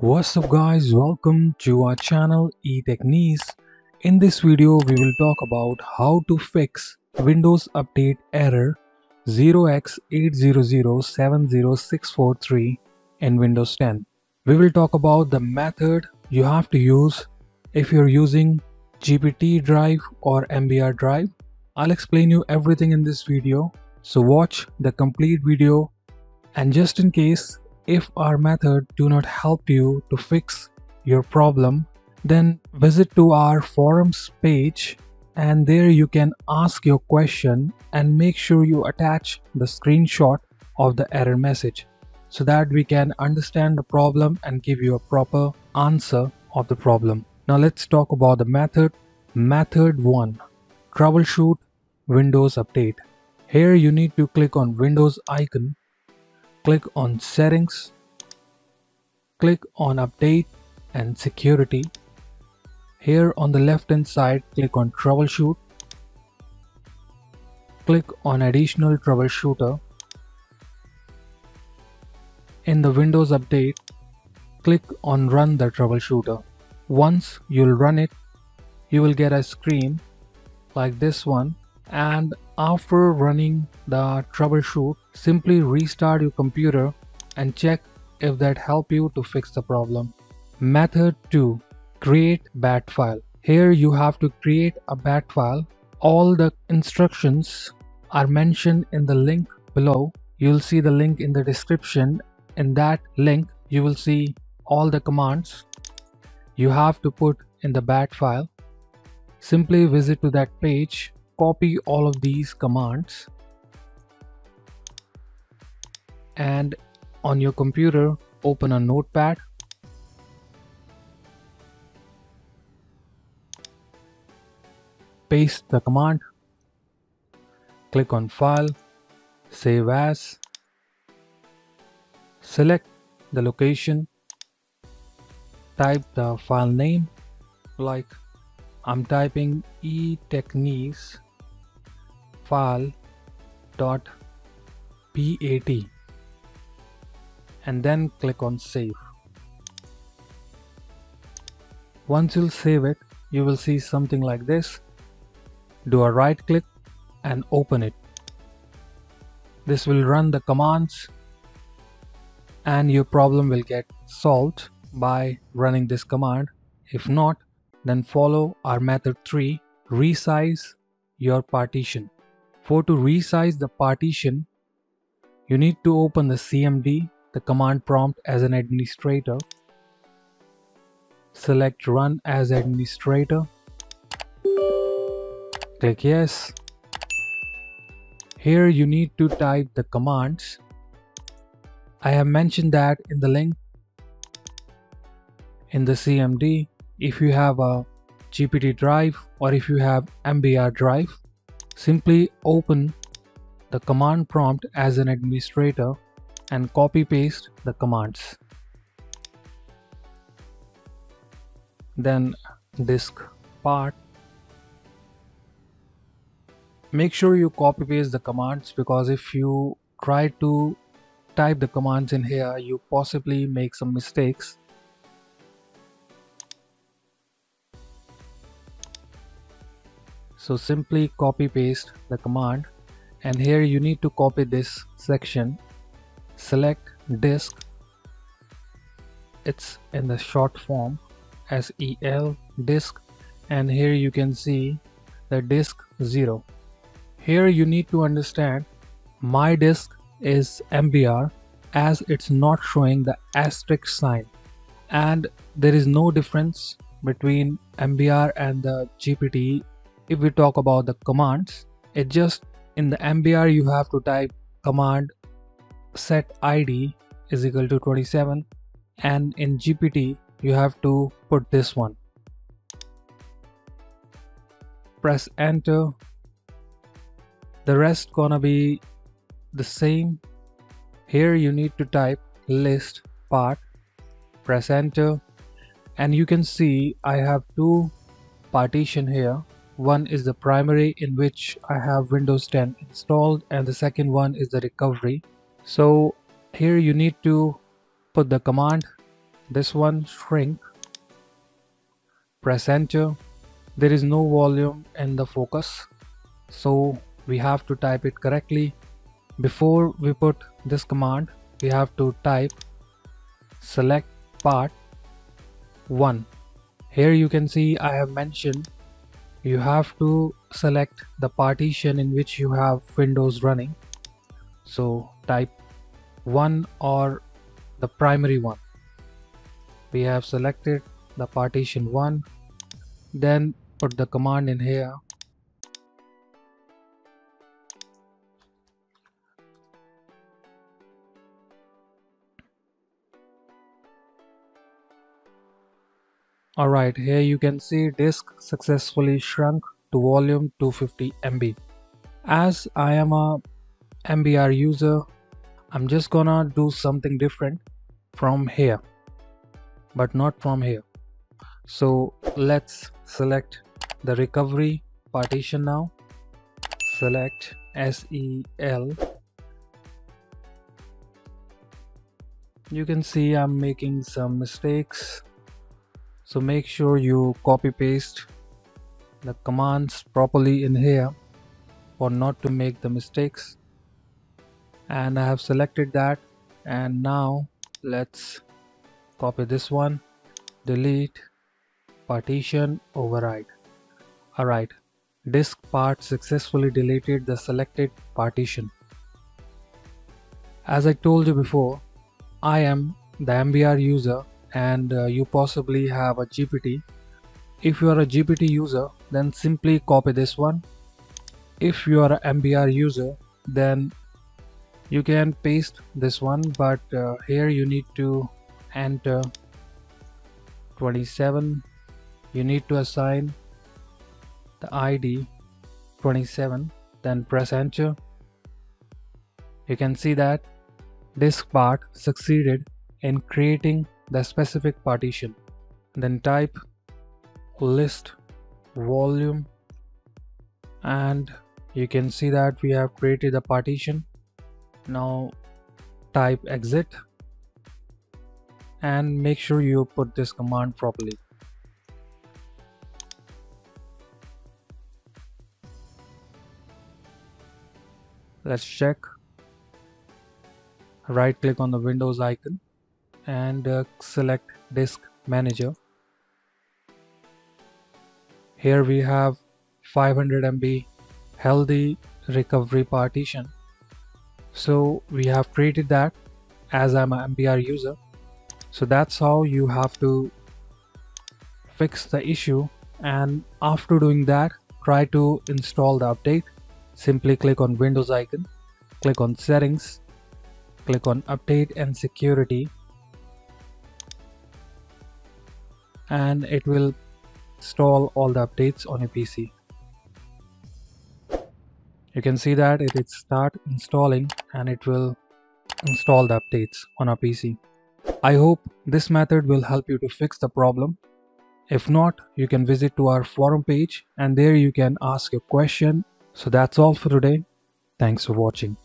What's up guys, welcome to our channel Etechniz. In this video we will talk about how to fix Windows Update error 0x80070643 in Windows 10. We will talk about the method you have to use if you're using GPT drive or MBR drive. I'll explain you everything in this video, so watch the complete video and just in case if our method do not help you to fix your problem, then visit to our forums page and there you can ask your question and make sure you attach the screenshot of the error message so that we can understand the problem and give you a proper answer of the problem. Now let's talk about the method. Method 1. Troubleshoot Windows Update. Here you need to click on Windows icon click on settings click on update and security. Here on the left hand side click on troubleshoot. Click on additional troubleshooter. In the windows update click on run the troubleshooter. Once you'll run it you will get a screen like this one and after running the troubleshoot, simply restart your computer and check if that help you to fix the problem. Method 2. Create bat file. Here you have to create a bat file. All the instructions are mentioned in the link below. You'll see the link in the description. In that link, you will see all the commands you have to put in the bat file. Simply visit to that page copy all of these commands and on your computer open a notepad. Paste the command. Click on file save as. Select the location. Type the file name like I'm typing Etechniz file dot bat and then click on save. Once you'll save it you will see something like this. Do a right click and open it. This will run the commands and your problem will get solved by running this command. If not then follow our method 3 resize your partition for to resize the partition, you need to open the CMD, the command prompt as an administrator. Select run as administrator. Click yes. Here you need to type the commands. I have mentioned that in the link in the CMD if you have a GPT drive or if you have MBR drive Simply open the command prompt as an administrator and copy paste the commands. Then disk part. Make sure you copy paste the commands because if you try to type the commands in here you possibly make some mistakes so simply copy paste the command and here you need to copy this section. Select disk. It's in the short form SEL disk and here you can see the disk 0 here you need to understand my disk is MBR as it's not showing the asterisk sign and there is no difference between MBR and the GPT if we talk about the commands it just in the mbr you have to type command set id is equal to 27 and in gpt you have to put this one. Press enter. The rest gonna be the same. Here you need to type list part. Press enter. And you can see I have two partition here one is the primary in which I have Windows 10 installed and the second one is the recovery. So here you need to put the command this one shrink press enter. There is no volume in the focus so we have to type it correctly. Before we put this command we have to type select part 1 here you can see I have mentioned you have to select the partition in which you have windows running. So type 1 or the primary one. We have selected the partition 1 then put the command in here Alright, here you can see disk successfully shrunk to volume 250 MB. As I am a MBR user, I'm just gonna do something different from here, but not from here. So let's select the recovery partition now. Select SEL. You can see I'm making some mistakes so make sure you copy paste the commands properly in here for not to make the mistakes. And I have selected that. And now let's copy this one. Delete. Partition. Override. Alright. Disk part successfully deleted the selected partition. As I told you before I am the MBR user and uh, you possibly have a GPT. If you are a GPT user, then simply copy this one. If you are an MBR user, then you can paste this one, but uh, here you need to enter 27. You need to assign the ID 27, then press enter. You can see that DiskPart succeeded in creating the specific partition then type list volume and you can see that we have created a partition. Now type exit and make sure you put this command properly. Let's check. Right click on the windows icon and uh, select disk manager. Here we have 500 MB healthy recovery partition. So we have created that as I'm an MBR user. So that's how you have to fix the issue. And after doing that try to install the update. Simply click on Windows icon click on settings click on update and security and it will install all the updates on your PC. You can see that it start installing and it will install the updates on our PC. I hope this method will help you to fix the problem. If not, you can visit to our forum page and there you can ask a question. So that's all for today. Thanks for watching.